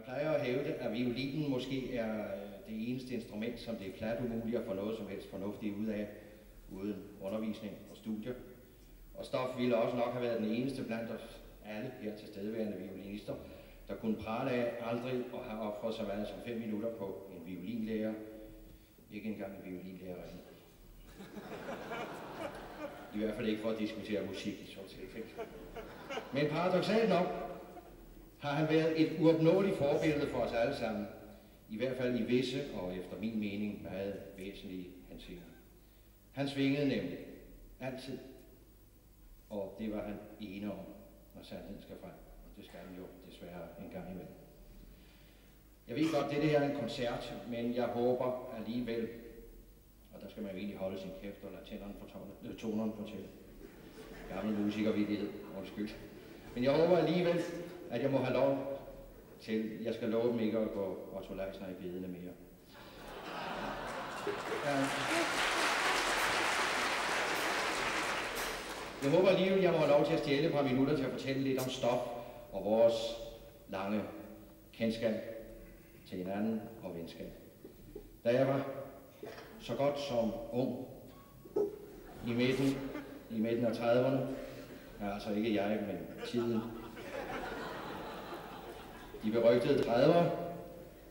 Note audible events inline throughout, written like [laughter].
Man plejer at hævde, at violinen måske er øh, det eneste instrument, som det er plat umuligt at få noget som helst fornuftigt ud af, uden undervisning og studier. Og Stof ville også nok have været den eneste blandt os alle her til stedværende violinister, der kunne prale af aldrig at have offret så meget som fem minutter på en violinlærer. Ikke engang en violinlærer I hvert fald ikke for at diskutere musik i så tilfælde. Men paradoxalt nok har han været et uopnåeligt forbillede for os alle sammen. I hvert fald i visse og efter min mening meget væsentlige henseender. Han svingede nemlig altid, og det var han ene om, når sandheden skal frem. Og det skal han jo desværre en gang imellem. Jeg ved godt, det her er en koncert, men jeg håber alligevel, og der skal man jo egentlig holde sin kæft og lade tænderne på øh, tonerne fortælle. Gammel musikervidighed, undskyld. Men jeg håber alligevel, at jeg må have lov til, jeg skal love dem ikke at gå Otto Leisner i bedene mere. Ja. Jeg håber alligevel, jeg må have lov til at stjæle et par minutter til at fortælle lidt om stof og vores lange kendskab til hinanden og venskab. Da jeg var så godt som ung i midten, i midten af 30'erne, ja, altså ikke jeg, men tiden, de berygtede 30'ere,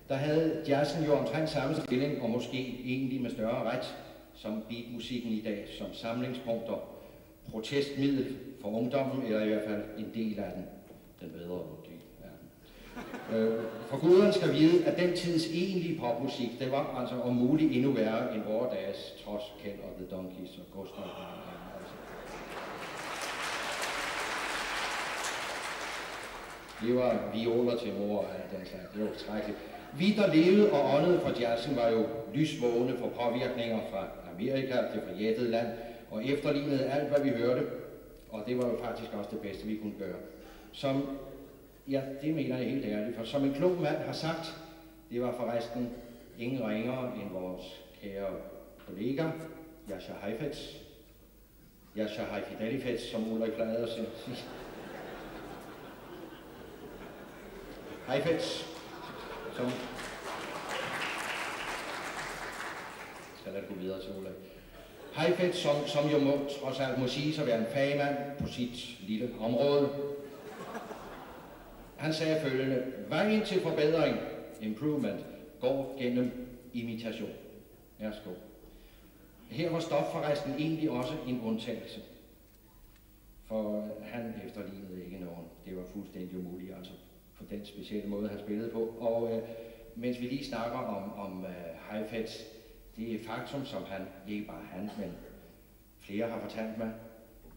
der havde jazzen jo omtrent samme stilling, og måske egentlig med større ret, som beatmusikken i dag, som samlingspunkter, protestmiddel for ungdommen, eller i hvert fald en del af den, den bedre del af den. Øh, for guderen skal vide, at den tids egentlige popmusik, det var altså om muligt endnu værre end vores dages, trods Ken og The Donkeys og Gustav. Det var violer til mor og den. Det var skrækkeligt. Vi, der levede og åndede for jazzen, var jo lysvågne for påvirkninger fra Amerika, det forjættede land, og efterlignede alt, hvad vi hørte. Og det var jo faktisk også det bedste, vi kunne gøre. Som, ja, det mener jeg helt ærligt, for som en klog mand har sagt, det var forresten ingen ringere end vores kære kollega, Yasha Heifetz. Yasha Heifetz, som Ulrik plejede at sige. Heifetz, som skal lade det gå videre til Ulrik. Heifetz, som, som jo må, trods alt må sige at være en fagmand på sit lille område, han sagde følgende, vejen til forbedring, improvement, går gennem imitation. Værsgo. Her var stof forresten egentlig også en undtagelse. For han efterlignede ikke nogen. Det var fuldstændig umuligt, altså på den specielle måde, han spillede på. Og øh, mens vi lige snakker om, om øh, Heifetz, det er faktum, som han, ikke bare han, men flere har fortalt mig,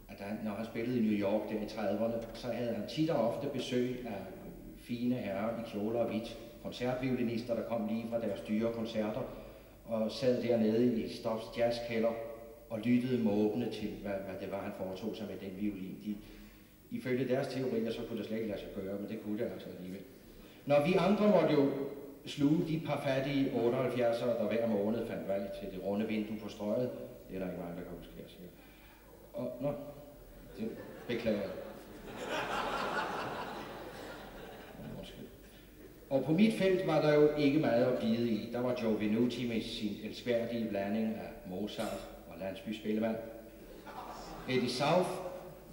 at han, når han spillede i New York der i 30'erne, så havde han tit og ofte besøg af fine herrer i kjoler og hvidt, koncertviolinister, der kom lige fra deres dyre koncerter, og sad dernede i Stoffs jazzkælder og lyttede måbende til, hvad, hvad det var, han foretog sig med den violin. De, ifølge deres teorier, så kunne det slet ikke lade sig gøre, men det kunne det altså alligevel. Når vi andre måtte jo sluge de par fattige 78'ere, der hver måned fandt vej til det runde vindue på strøget, det er der ikke mange, der kan huske, jeg siger. Og, nå, det beklager jeg. Og på mit felt var der jo ikke meget at bide i. Der var Joe Venuti med sin elskværdige blanding af Mozart og landsbyspillemand. Eddie South,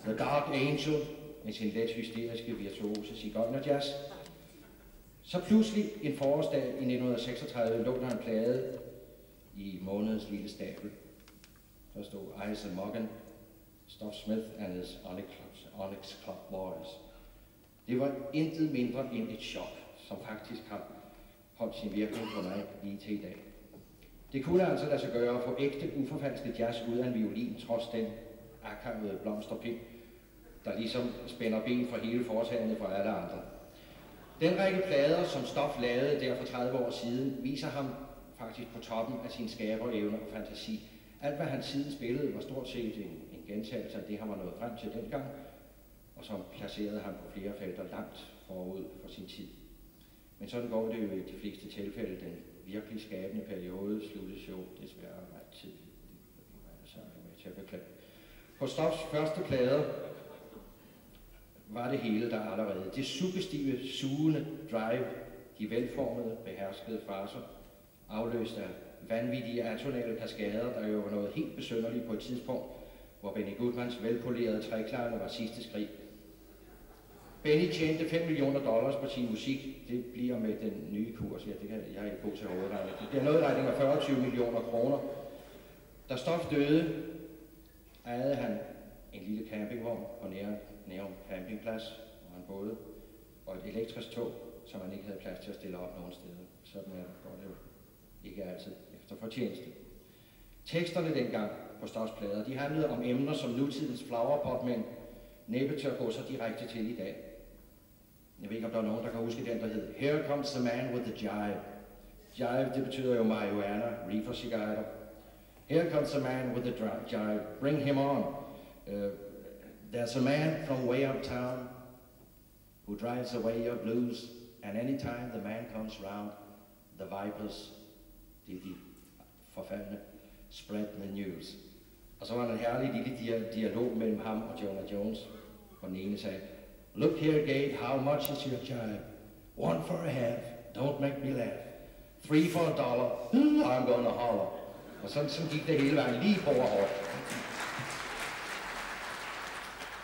The Dark Angel, med sin let hysteriske virtuose jazz. Så pludselig en forårsdag i 1936 lå der en plade i månedens lille stabel. Der stod Isaac Morgan, Stoff Smith and his Onyx Club, Onyx Club Boys. Det var intet mindre end et chok som faktisk har holdt sin virkning på mig lige til i dag. Det kunne altså lade sig gøre at få ægte, uforfalsket jazz ud af en violin, trods den akavede blomsterpind, der ligesom spænder ben for hele foretagendet for alle andre. Den række plader, som Stoff lavede der for 30 år siden, viser ham faktisk på toppen af sin skaberevne og fantasi. Alt, hvad han siden spillede, var stort set en, en gentagelse af det, han var nået frem til dengang, og som placerede ham på flere felter langt forud for sin tid. Men sådan går det jo i de fleste tilfælde. Den virkelig skabende periode sluttes jo desværre ret tidligt. Det er jeg med til at beklage. På Stops første plade var det hele der allerede. Det suggestive, sugende drive, de velformede, beherskede fraser, afløst af vanvittige atonale kaskader, der jo var noget helt besønderligt på et tidspunkt, hvor Benny Goodmans velpolerede træklejne var sidste skridt. Benny tjente 5 millioner dollars på sin musik. Det bliver med den nye kurs. Ja, det kan jeg ikke god til hovedregning. Det bliver noget regning af 40 millioner kroner. Da Stof døde, ejede han en lille campingvogn på Nærum Campingplads, hvor han boede, og et elektrisk tog, som han ikke havde plads til at stille op nogen steder. Sådan er, går det jo ikke altid efter fortjeneste. Teksterne dengang på Stofs plader, de handlede om emner, som nutidens flowerpotmænd næppe tør gå så direkte til i dag. Jeg ved ikke, om der er nogen, der kan huske den, der hed Here comes the man with the jive. Jive, det betyder jo marihuana, reefer cigaretter. Here comes a man with the jive. Bring him on. Uh, there's a man from way uptown who drives away your blues, and anytime the man comes round, the vipers, er de forfaldne, spread the news. Og så var der en herlig lille dialog mellem ham og Jonah Jones, hvor den ene sagde, Look here, Gate, how much is your jive? One for a half, don't make me laugh. Three for a dollar, I'm gonna holler. Og sådan, sådan gik det hele vejen, lige på og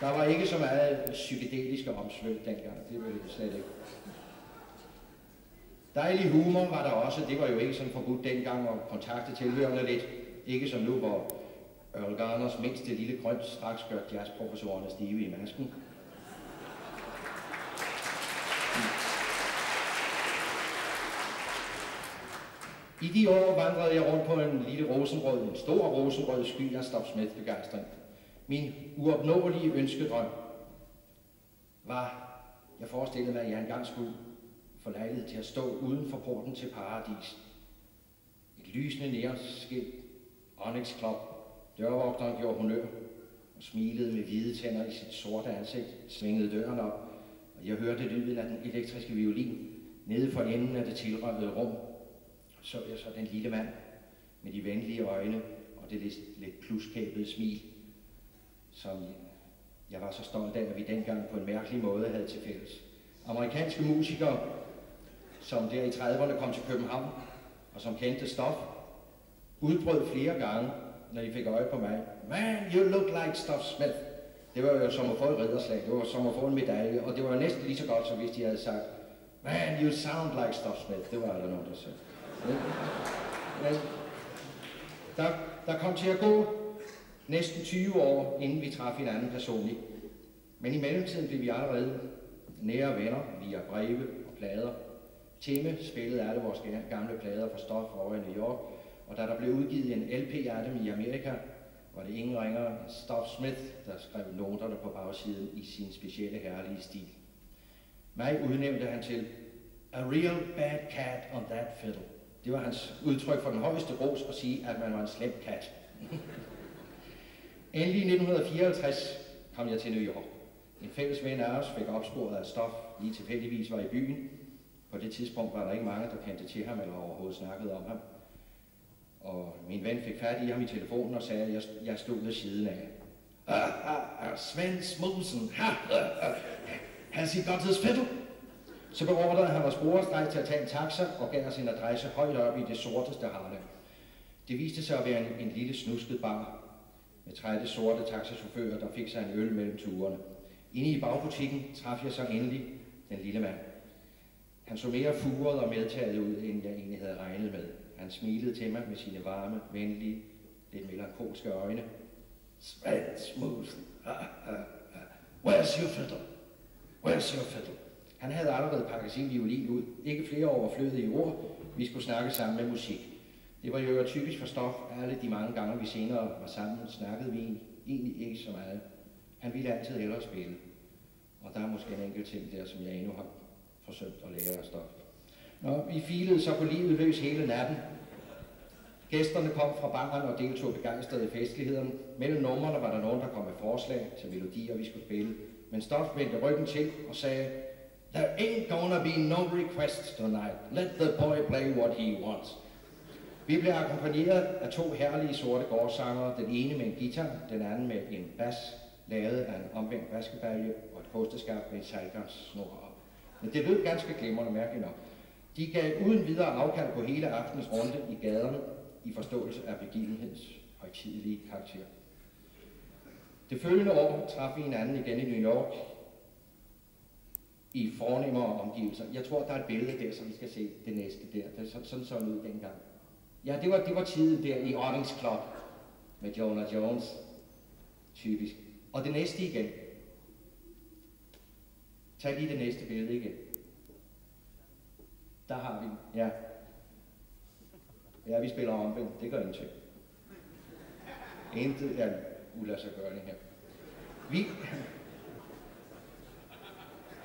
Der var ikke så meget psykedeliske omsvøb dengang, det var det slet ikke. Dejlig humor var der også, det var jo ikke sådan forbudt dengang at kontakte tilhørende lidt. Ikke som nu, hvor Earl Garners mindste lille grønt straks gør jazzprofessorerne stive i masken. I de år vandrede jeg rundt på en lille rosenrød, en stor rosenrød sky af Stop Smith begejstring. Min uopnåelige ønskedrøm var, jeg forestillede mig, at jeg engang skulle få lejlighed til at stå uden for porten til paradis. Et lysende næreskilt, Onyx Club. Dørvogteren gjorde honør og smilede med hvide tænder i sit sorte ansigt, svingede døren op, og jeg hørte lyden af den elektriske violin nede for enden af det tilrømmede rum. Så jeg så den lille mand med de venlige øjne og det lidt, lidt pluskæbede smil, som jeg var så stolt af, at vi dengang på en mærkelig måde havde til fælles. Amerikanske musikere, som der i 30'erne kom til København, og som kendte stof, udbrød flere gange, når de fik øje på mig. Man, you look like Stuff Smith. Det var jo som at få et ridderslag, det var som at få en medalje, og det var næsten lige så godt, som hvis de havde sagt, Man, you sound like Stuff Smith. Det var der nogen, der sagde. Men der, der kom til at gå næsten 20 år, inden vi traf hinanden personligt. Men i mellemtiden blev vi allerede nære venner via breve og plader. Temme spillede alle vores gamle plader fra stof over i New York, og da der blev udgivet en LP af dem i Amerika, var det ingen ringere end Stuff Smith, der skrev noterne på bagsiden i sin specielle herlige stil. Mig udnævnte han til A real bad cat on that fiddle. Det var hans udtryk for den højeste ros at sige, at man var en slem kat. Endelig i 1954 kom jeg til New York. En fælles ven af os fik opsporet af stof, lige tilfældigvis var i byen. På det tidspunkt var der ikke mange, der kendte til ham eller overhovedet snakkede om ham. Og min ven fik fat i ham i telefonen og sagde, at jeg, jeg stod ved siden af. Ah, ah, ah, Svend Smusen, ha, ah, ah, has he got his fiddle? Så beordrede han vores brugerstrejk til at tage en taxa og gav os en adresse højt op i det sorteste havne. Det viste sig at være en, en lille snusket bar med trætte sorte taxachauffører, der fik sig en øl mellem turene. Inde i bagbutikken traf jeg så endelig den lille mand. Han så mere furet og medtaget ud, end jeg egentlig havde regnet med. Han smilede til mig med sine varme, venlige, lidt melankolske øjne. Svend Smusen. Where's your fiddle? Where's your fiddle? Han havde allerede pakket sin violin ud. Ikke flere overflødige ord. Vi skulle snakke sammen med musik. Det var jo typisk for Stof. Alle de mange gange, vi senere var sammen, snakkede vi egentlig ikke så meget. Han ville altid hellere spille. Og der er måske en enkelt ting der, som jeg endnu har forsøgt at lære af Stof. Nå, vi filede så på livet løs hele natten. Gæsterne kom fra baren og deltog begejstret i festlighederne. Mellem numrene var der nogen, der kom med forslag til melodier, vi skulle spille. Men Stof vendte ryggen til og sagde, There ain't gonna be no requests tonight. Let the boy play what he wants. Vi blev akkompagneret af to herlige sorte gårdsanger. den ene med en guitar, den anden med en bas, lavet af en omvendt vaskebalje og et kosteskab med et sejlgangssnor op. Men det lød ganske glimrende mærkeligt nok. De gav uden videre afkald på hele aftens runde i gaderne i forståelse af begivenhedens højtidelige karakter. Det følgende år traf vi hinanden igen i New York i fornemmere omgivelser. Jeg tror, der er et billede der, som vi skal se det næste der. Det er sådan så ud dengang. Ja, det var, det var tiden der i Ottings Club med Jonah Jones. Typisk. Og det næste igen. Tag lige det næste billede igen. Der har vi Ja. Ja, vi spiller omvendt. Det gør ingenting. Intet er uladsiggørende her. Vi,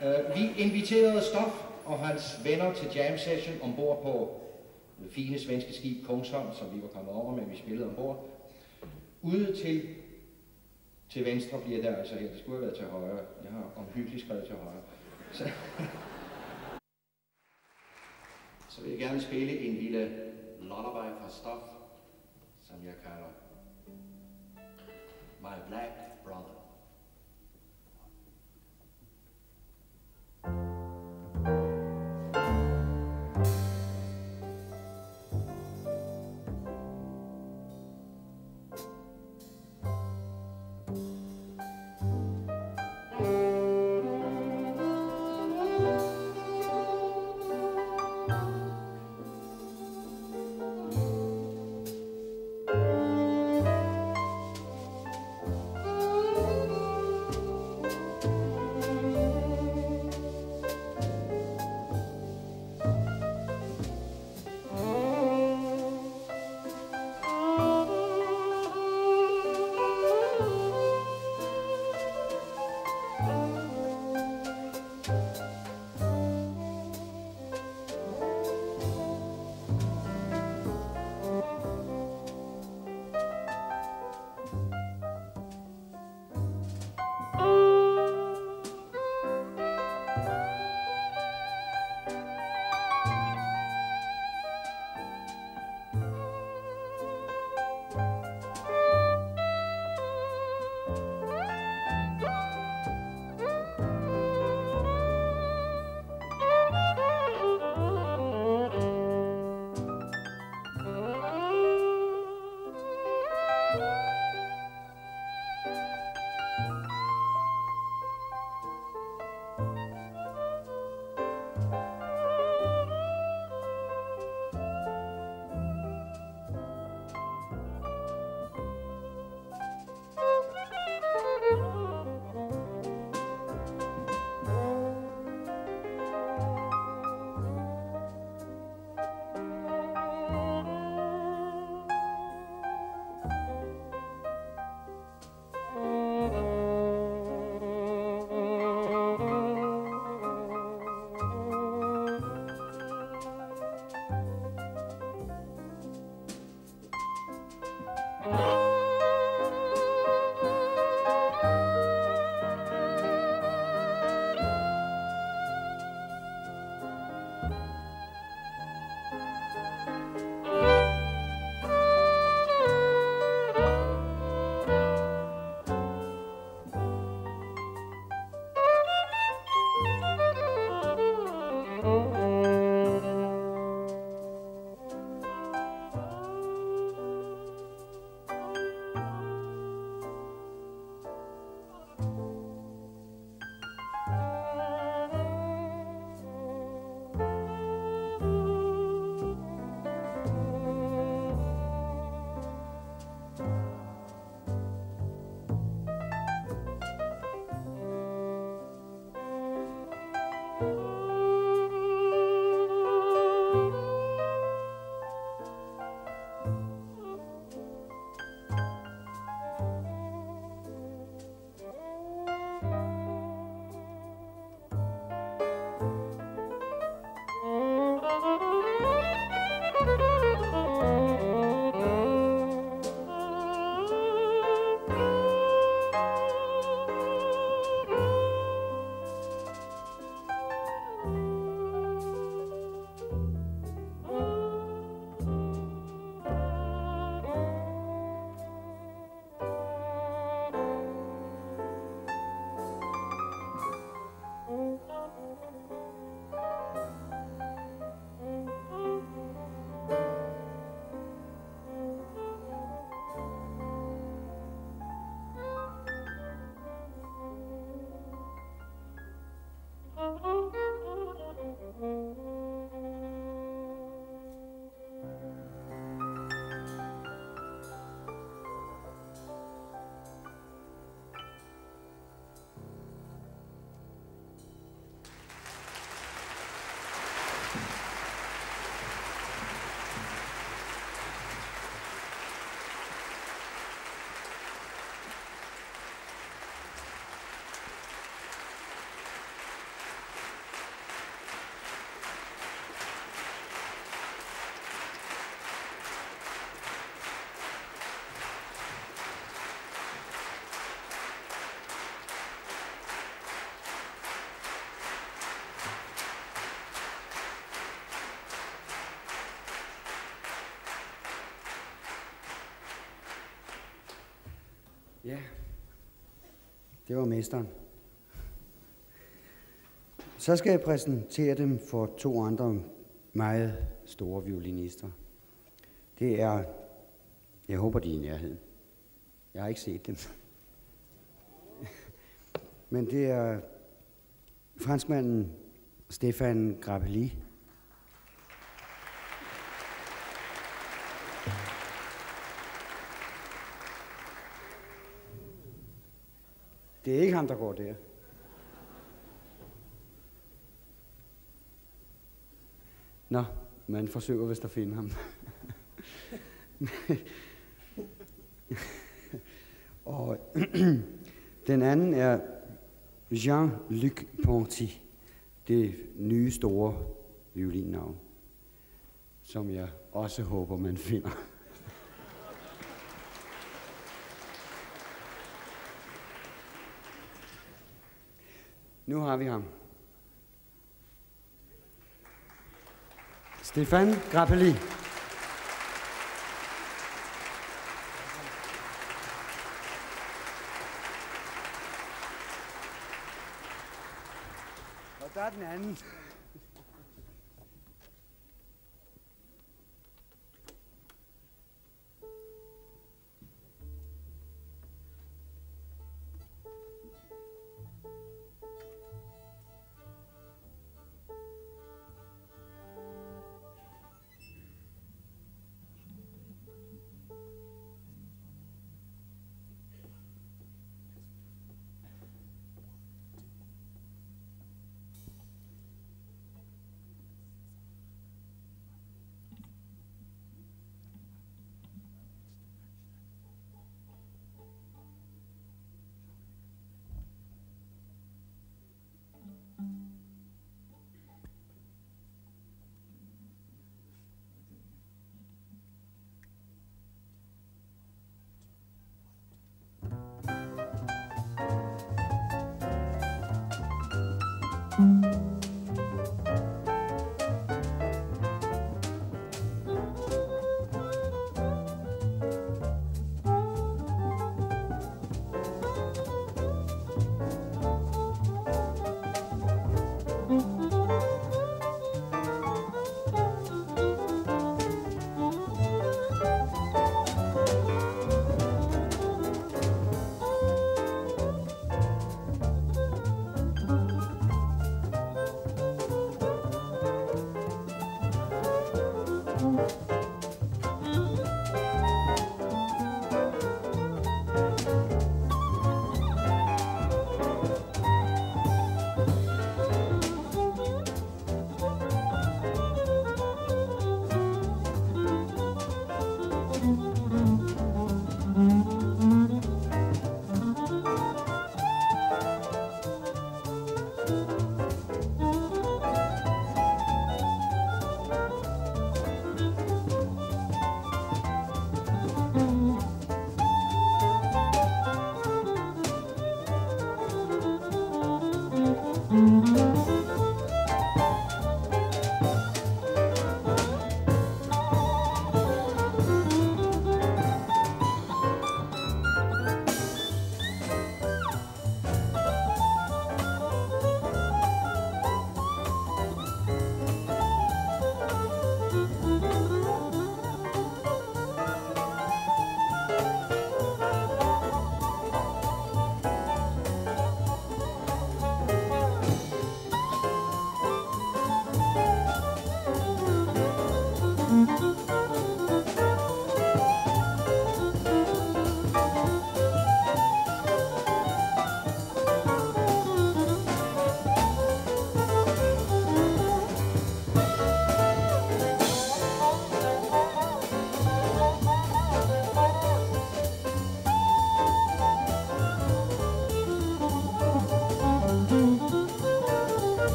Uh, vi inviterede Stof og hans venner til jam session ombord på det fine svenske skib Kongsholm, som vi var kommet over med, vi spillede ombord. Ude til, til venstre bliver der altså her, det skulle have været til højre. Jeg har omhyggeligt skrevet til højre. Så, [laughs] så vil jeg gerne spille en lille lullaby fra Stof, som jeg kalder My Black Brother. Ja, det var mesteren. Så skal jeg præsentere dem for to andre meget store violinister. Det er, jeg håber de er i nærheden. Jeg har ikke set dem. Men det er franskmanden Stefan Grappelli. Det er ikke ham, der går der. Nå, man forsøger vist at finde ham. [laughs] Og [clears throat] den anden er Jean-Luc Ponty, det nye store violinnavn, som jeg også håber, man finder. Nu har vi ham. Stefan Grappelli. Og der er den anden. you